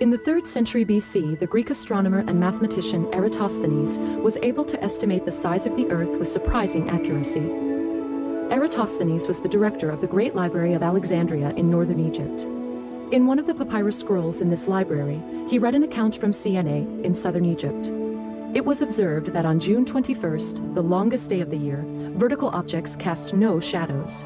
In the 3rd century BC, the Greek astronomer and mathematician Eratosthenes was able to estimate the size of the Earth with surprising accuracy. Eratosthenes was the director of the Great Library of Alexandria in northern Egypt. In one of the papyrus scrolls in this library, he read an account from Syene in southern Egypt. It was observed that on June 21st, the longest day of the year, vertical objects cast no shadows.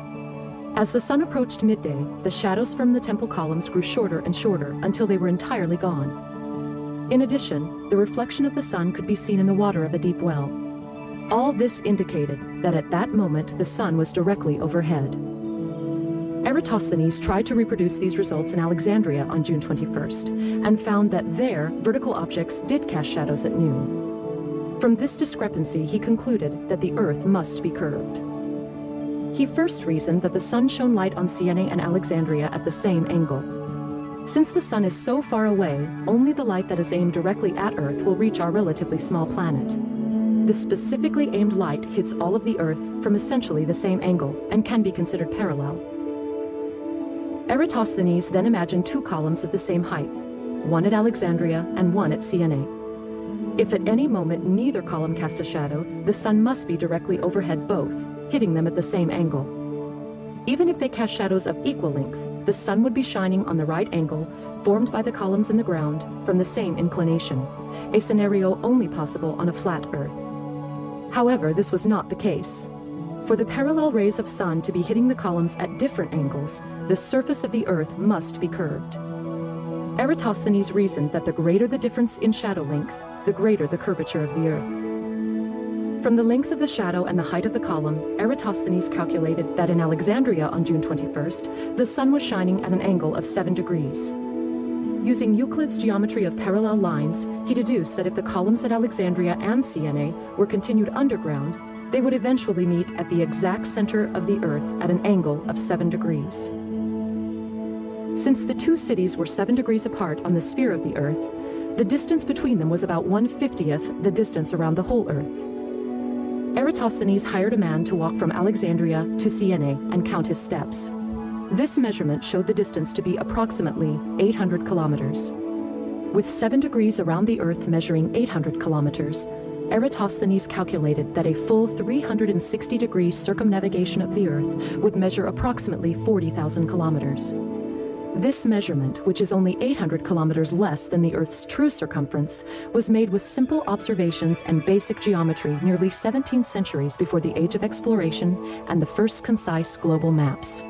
As the sun approached midday, the shadows from the temple columns grew shorter and shorter until they were entirely gone. In addition, the reflection of the sun could be seen in the water of a deep well. All this indicated that at that moment the sun was directly overhead. Eratosthenes tried to reproduce these results in Alexandria on June 21st and found that there vertical objects did cast shadows at noon. From this discrepancy, he concluded that the Earth must be curved. He first reasoned that the sun shone light on Syene and Alexandria at the same angle. Since the sun is so far away, only the light that is aimed directly at Earth will reach our relatively small planet. The specifically aimed light hits all of the Earth from essentially the same angle and can be considered parallel. Eratosthenes then imagined two columns of the same height, one at Alexandria and one at Syene. If at any moment neither column cast a shadow, the sun must be directly overhead both, hitting them at the same angle. Even if they cast shadows of equal length, the sun would be shining on the right angle, formed by the columns in the ground, from the same inclination, a scenario only possible on a flat Earth. However, this was not the case. For the parallel rays of sun to be hitting the columns at different angles, the surface of the Earth must be curved. Eratosthenes reasoned that the greater the difference in shadow length, the greater the curvature of the Earth. From the length of the shadow and the height of the column, Eratosthenes calculated that in Alexandria on June 21st, the sun was shining at an angle of 7 degrees. Using Euclid's geometry of parallel lines, he deduced that if the columns at Alexandria and Syene were continued underground, they would eventually meet at the exact center of the Earth at an angle of 7 degrees. Since the two cities were 7 degrees apart on the sphere of the Earth, the distance between them was about 1/50th the distance around the whole Earth. Eratosthenes hired a man to walk from Alexandria to Syene and count his steps. This measurement showed the distance to be approximately 800 kilometers. With 7 degrees around the Earth measuring 800 kilometers, Eratosthenes calculated that a full 360 degree circumnavigation of the Earth would measure approximately 40,000 kilometers. This measurement, which is only 800 kilometers less than the Earth's true circumference, was made with simple observations and basic geometry nearly 17 centuries before the age of exploration and the first concise global maps.